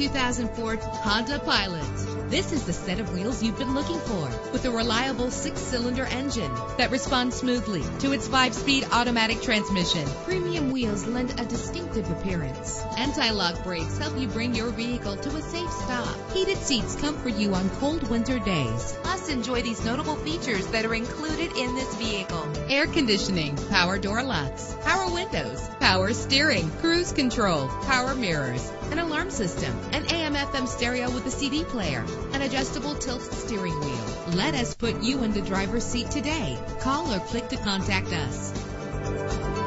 2004 Honda Pilot. This is the set of wheels you've been looking for with a reliable six-cylinder engine that responds smoothly to its five-speed automatic transmission. Premium wheels lend a distinctive appearance. Anti-lock brakes help you bring your vehicle to a safe stop. Heated seats comfort you on cold winter days. Plus, enjoy these notable features that are included in this vehicle. Air conditioning, power door locks, power windows, power steering, cruise control, power mirrors, an alarm system, an AM FM stereo with a CD player, an adjustable tilt steering wheel. Let us put you in the driver's seat today. Call or click to contact us.